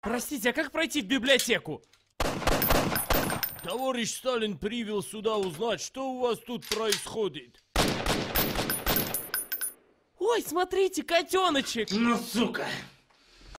Простите, а как пройти в библиотеку? Товарищ Сталин привел сюда узнать, что у вас тут происходит. Ой, смотрите, котеночек! Ну, сука!